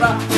Bye.